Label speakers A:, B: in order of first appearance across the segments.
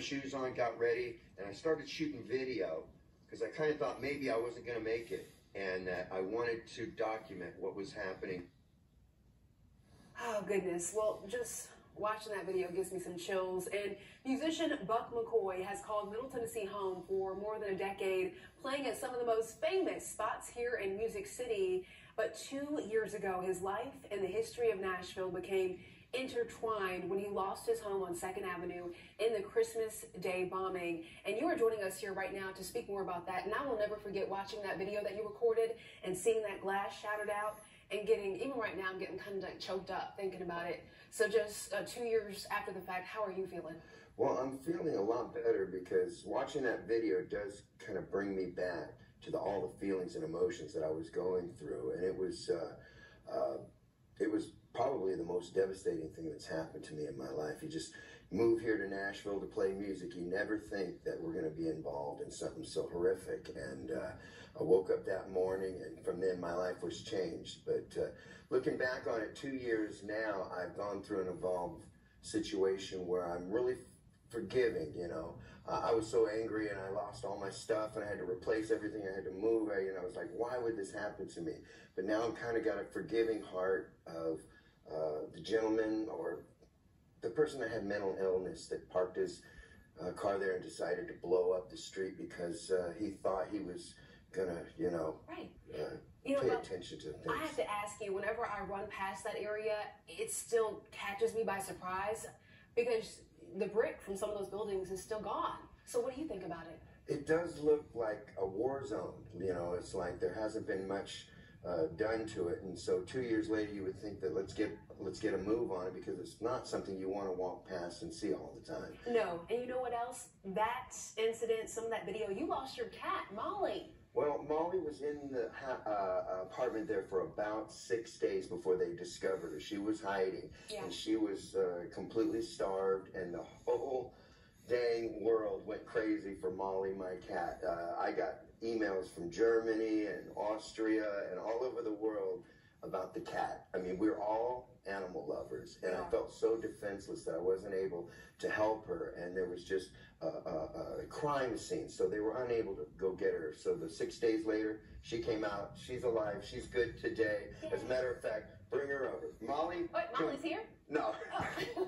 A: my shoes on, got ready, and I started shooting video because I kind of thought maybe I wasn't going to make it, and that I wanted to document what was happening.
B: Oh, goodness. Well, just watching that video gives me some chills. And musician Buck McCoy has called Middle Tennessee home for more than a decade, playing at some of the most famous spots here in Music City. But two years ago, his life and the history of Nashville became intertwined when he lost his home on 2nd Avenue in the Christmas Day bombing. And you are joining us here right now to speak more about that. And I will never forget watching that video that you recorded and seeing that glass shattered out and getting, even right now, I'm getting kind of like choked up thinking about it. So just uh, two years after the fact, how are you feeling?
A: Well, I'm feeling a lot better because watching that video does kind of bring me back to the, all the feelings and emotions that I was going through, and it was uh, uh, it was probably the most devastating thing that's happened to me in my life. You just move here to Nashville to play music. You never think that we're going to be involved in something so horrific. And uh, I woke up that morning, and from then my life was changed. But uh, looking back on it, two years now, I've gone through an evolved situation where I'm really forgiving, you know. Uh, I was so angry and I lost all my stuff and I had to replace everything. I had to move. I, and I was like, why would this happen to me? But now I'm kind of got a forgiving heart of uh, the gentleman or the person that had mental illness that parked his uh, car there and decided to blow up the street because uh, he thought he was gonna, you know,
B: right.
A: Uh,
B: you know,
A: pay attention to things.
B: I have to ask you, whenever I run past that area, it still catches me by surprise because the brick from some of those buildings is still gone. So what do you think about it?
A: It does look like a war zone. You know, it's like there hasn't been much uh, done to it, and so two years later, you would think that let's get let's get a move on it because it's not something you want to walk past and see all the time.
B: No, and you know what else? That incident, some of that video, you lost your cat, Molly.
A: Well, Molly was in the ha- uh, apartment there for about six days before they discovered her. She was hiding,
B: Yeah.
A: and she was uh, completely starved, and the whole dang world went crazy for Molly, my cat. Uh, I got emails from Germany and Austria and all over the world about the cat. I mean, we're all animal lovers, and
B: Yeah.
A: I felt so defenseless that I wasn't able to help her, and there was just a, a, a crime scene, so they were unable to go get her. So the six days later, she came out. She's alive. She's good today. As a matter of fact, bring her over, Molly.
B: Wait, Molly's here?
A: No. Oh.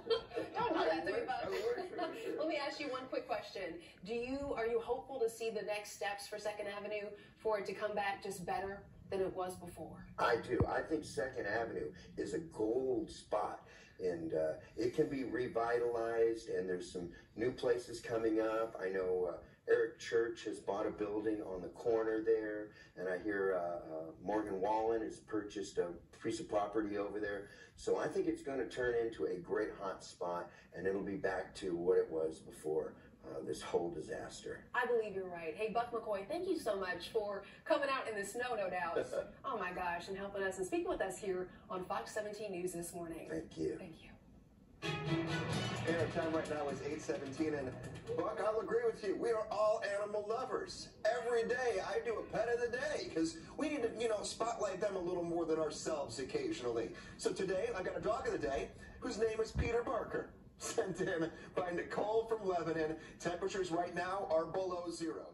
B: Don't do that to me, Let me ask you one quick question. Do you are you hopeful to see the next steps for Second Avenue for it to come back just better than it was before?
A: I do. I think Second Avenue is a gold spot, and uh, it can be revitalized. And there's some new places coming up. I know uh, Eric Church has bought a building on the corner there, and I hear uh, uh, Morgan Wallen has purchased a piece of property over there. So I think it's going to turn into a great hot spot, and it'll be back to what it was before uh, this whole disaster.
B: I believe you're right. Hey, Buck McCoy, thank you so much for coming out in the snow, no doubt. oh my gosh, and helping us and speaking with us here on Fox 17 News this morning.
A: Thank you.
B: Thank you.
C: And our time right now is 817. And Buck, I'll agree with you. We are all animal lovers. Every day I do a pet of the day because we need to, you know, spotlight them a little more than ourselves occasionally. So today I got a dog of the day whose name is Peter Barker. Sent in by Nicole from Lebanon. Temperatures right now are below zero.